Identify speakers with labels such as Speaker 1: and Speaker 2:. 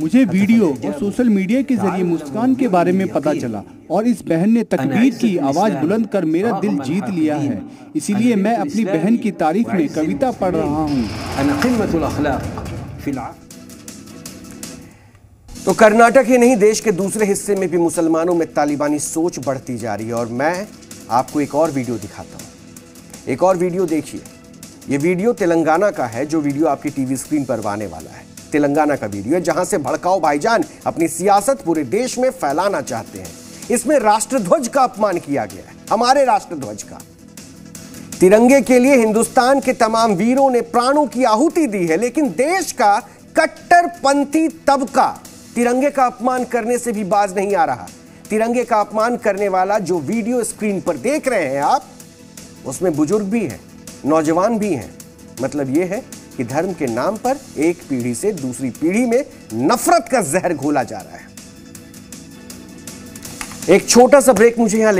Speaker 1: मुझे वीडियो और social media के ज़रिए मुस्कान के बारे में पता चला और इस बहन ने तकबीर की आवाज़ बुलंद कर मेरा दिल जीत लिया है। इसीलिए मैं अपनी बहन की तारीफ़ में कविता पढ़ रहा हूँ।
Speaker 2: तो कर्नाटक ही नहीं देश के दूसरे हिस्से में भी मुसलमानों में तालिबानी सोच बढ़ती जा रही है और मैं आपको एक और वीडियो दिखाता हूँ। एक और वीडियो देखिए। ये वीडियो तेलंगाना का है जो वीडियो आपकी टीवी स्क्रीन पर आने वाला है। तेलंगाना का वीडियो है जहाँ से भड़काओ भाईजान अपनी सियासत पूरे देश में फैलाना चाहते हैं। इसमें राष्ट्रध्वज का अपमान किया गया है, हमारे राष्ट्रध्वज का। तिरंगे के लिए हिंदुस्तान के तमाम वीरों ने प्राणों की आहुति दी है, लेकिन देश का कट्टरपंथी तबका तिरंगे का अपमान करने से भी बाज नहीं आ रहा। तिरंगे का अपमान करने वाला जो वीडियो स्क्रीन पर देख रहे हैं आप, उसमें बुज़ुर्ग भी हैं, नौजवान भी हैं। मतलब यह है कि धर्म के नाम पर एक पीढ़ी से दूसरी पीढ़ी में नफरत का जहर घोला जा रहा है। एक छोटा सा ब्रेक मुझे यहाँ